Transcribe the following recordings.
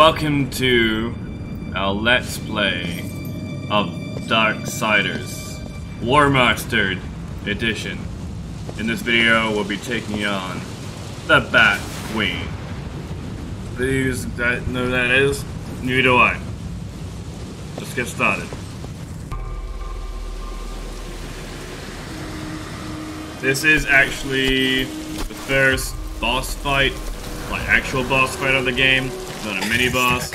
welcome to our Let's Play of Darksiders Warmastered Edition. In this video, we'll be taking on the Bat Queen. These that know who that is? Neither do I. Let's get started. This is actually the first boss fight, like actual boss fight of the game, not a mini boss.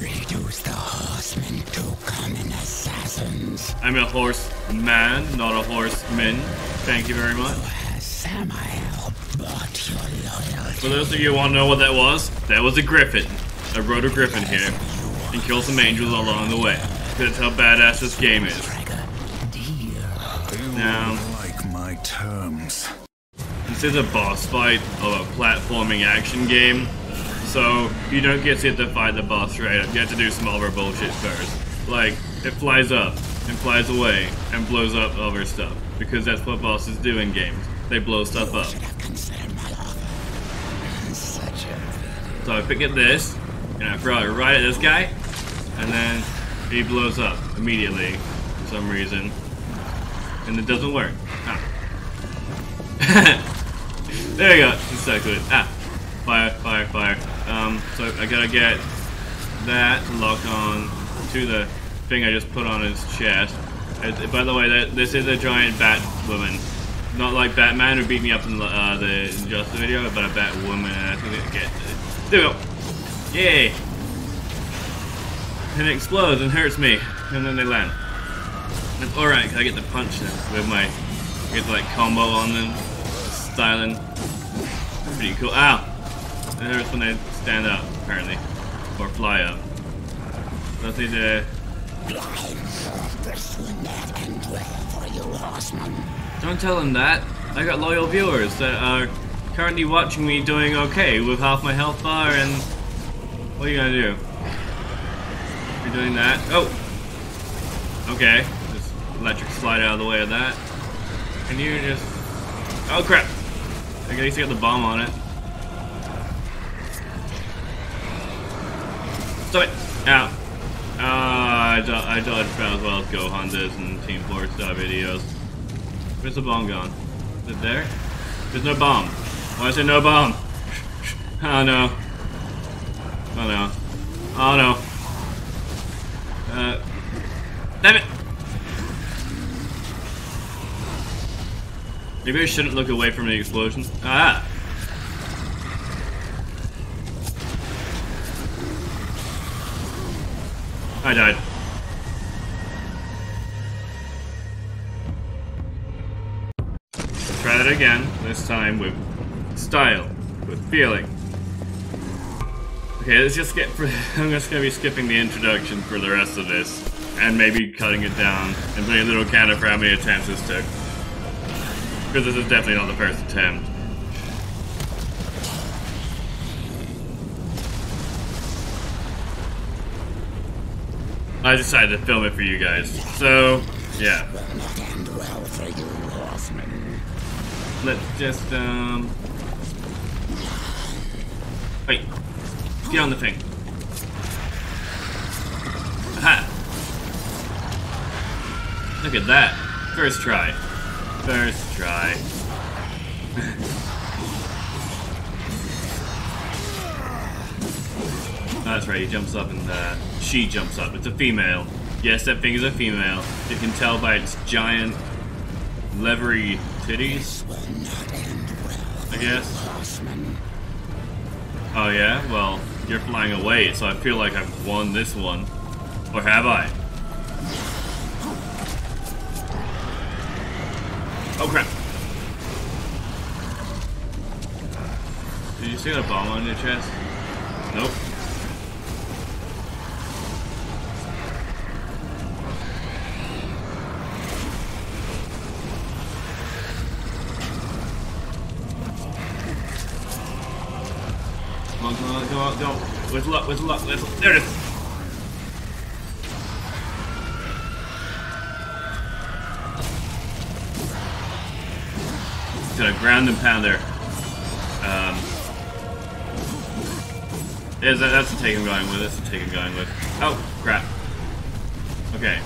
Reduce the horsemen to common assassins. I'm a horse man, not a horseman. Thank you very much. Has Samael bought your loyalty? For those of you who want to know what that was, that was a griffin. I rode a griffin here and killed some angels along the way. That's how badass this game is. Trigger deal. Now, like my terms. This is a boss fight of a platforming action game, so you don't get to fight the boss right up. You have to do some other bullshit first. Like, it flies up and flies away and blows up other stuff. Because that's what bosses do in games. They blow stuff up. So I pick up this, and I throw it right at this guy, and then he blows up immediately for some reason. And it doesn't work. Ah. there you go. It. Ah. Fire, fire, fire. Um, so I gotta get that to lock on to the thing I just put on his chest. By the way, that this is a giant bat woman. Not like Batman who beat me up in the, uh, the Injustice video, but a bat woman. I think get there we go. Yay! And it explodes and hurts me, and then they land. It's alright, I get to punch them with my get like combo on them, styling. Pretty cool. Ow! It hurts when they stand up, apparently, or fly up. Let's need to. that. Don't tell them that. I got loyal viewers that are currently watching me doing okay with half my health bar and what are you gonna do? You're doing that. Oh! Okay. Just electric slide out of the way of that. And you just Oh crap! I guess you got the bomb on it. Stop it! Ow. Ah, I, do I dodged about as well as Gohan in Team Four Star style videos. Where's the bomb gone? Is it there? There's no bomb. Why is there no bomb? Oh no. Oh no. Oh no. Uh. Damn it! Maybe I shouldn't look away from the explosion. Ah! I died. Try that again, this time with style, with feeling. Okay, let's just get. I'm just gonna be skipping the introduction for the rest of this, and maybe cutting it down and putting a little counter for how many attempts this took. Because this is definitely not the first attempt. I decided to film it for you guys. So, yeah. Let's just, um... Wait. Get on the thing. Aha! Look at that. First try. First try. That's right, he jumps up and, uh, she jumps up. It's a female. Yes, that thing is a female. You can tell by its giant, leathery titties. I guess. Oh yeah? Well, you're flying away, so I feel like I've won this one. Or have I? Oh crap. Did you see that bomb on your chest? Nope. Come on, come on, come on, on. Where's luck? Where's luck? Where's the... There it is! Got a ground and pounder. Um, Is that, that's the take I'm going with. That's the take I'm going with. Oh, crap. Okay.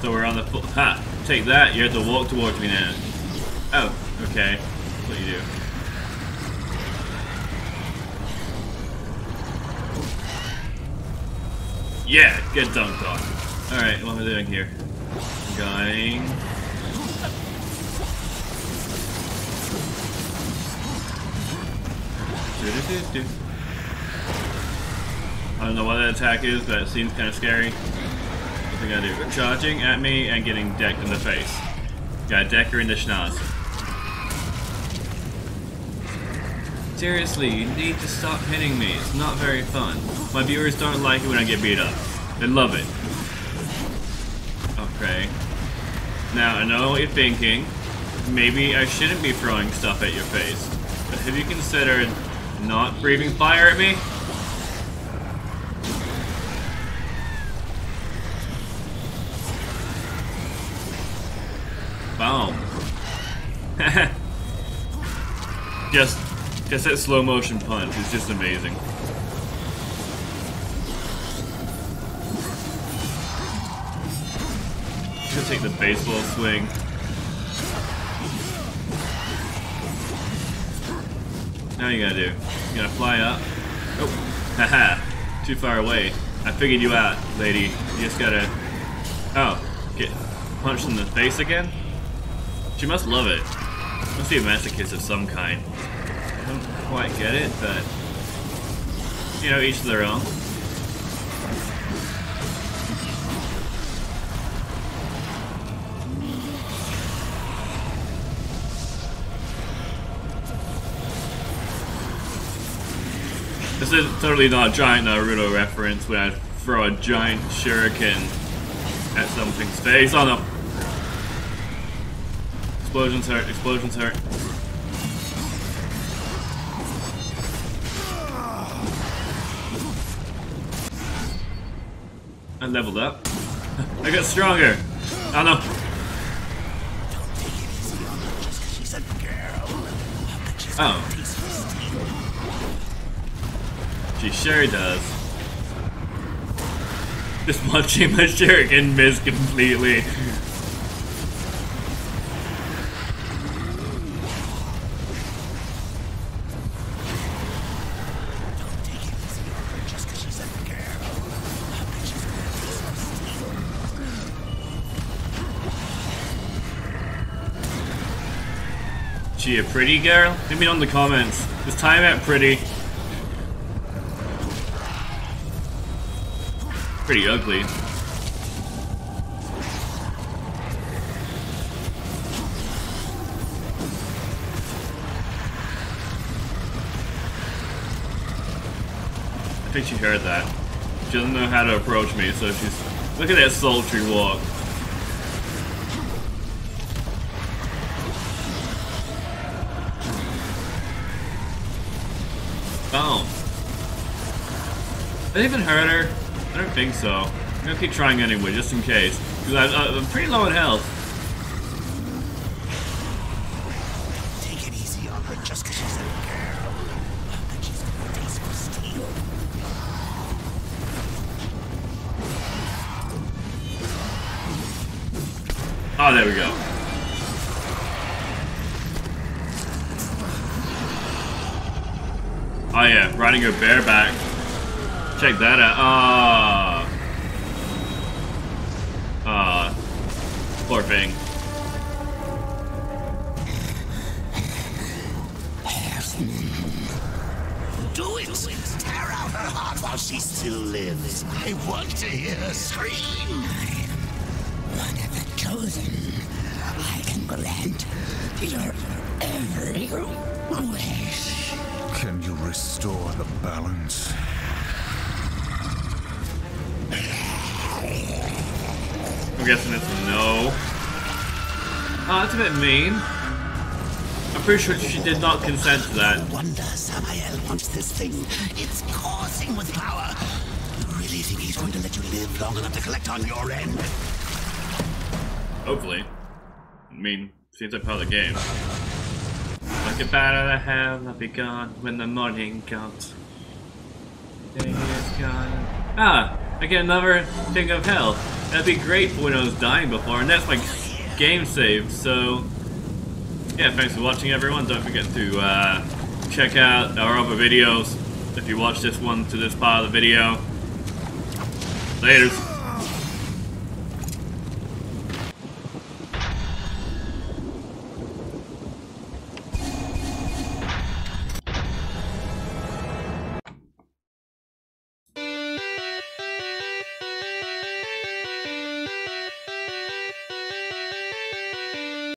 So we're on the full. Ha! Take that. You have to walk towards me now. Oh, okay. That's what you do. Yeah, get dunked on. Alright, what am I doing here? Going. I don't know what that attack is, but it seems kind of scary. What they gotta do? Charging at me and getting decked in the face. Got Decker in the schnoz. Seriously, you need to stop hitting me. It's not very fun. My viewers don't like it when I get beat up. They love it. Okay. Now, I know what you're thinking. Maybe I shouldn't be throwing stuff at your face. But have you considered not breathing fire at me? Boom. just, just that slow motion punch is just amazing. Gonna take the baseball swing. Now you gotta do. You gotta fly up. Oh, haha, too far away. I figured you out, lady. You just gotta. Oh, get punched in the face again? She must love it. Must be a masochist of some kind. I don't quite get it, but you know, each to their own. This is totally not a giant Naruto reference when I throw a giant shuriken at something's face. Oh no! Explosions hurt, explosions hurt. I leveled up. I got stronger. Oh no. She's a girl. Oh. She sure does. Just watching my shuriken miss completely. She a pretty girl? Let me in the comments. Is Tiamat pretty? Pretty ugly. I think she heard that. She doesn't know how to approach me, so she's... Look at that sultry walk. Oh. I even hurt her? I don't think so. I'm gonna keep trying anyway, just in case. Because I'm pretty low in health. Take it easy on her just 'cause she's a girl. But she's got a taste for steel. Oh, there we go. Oh yeah, riding her bareback. Check that out. Ah. Ah. Poor thing. Do it! Tear out her heart while she still lives. I want to hear her scream. One of the chosen. I can grant your every wish. Can you restore the balance? I'm guessing it's no. Oh, that's a bit mean. I'm pretty sure she did not consent to that. Wonder Samael wants this thing. It's coursing with power. You really think he's going to let you live long enough to collect on your end? Hopefully. I mean, seems like part of the game. Like a bat out of hell, I'll be gone when the morning comes. Dang it, God. Ah, I get another thing of hell. That'd be great for when I was dying before, and that's my game save, so... Yeah, thanks for watching everyone. Don't forget to uh, check out our other videos if you watch this one to this part of the video. Laters.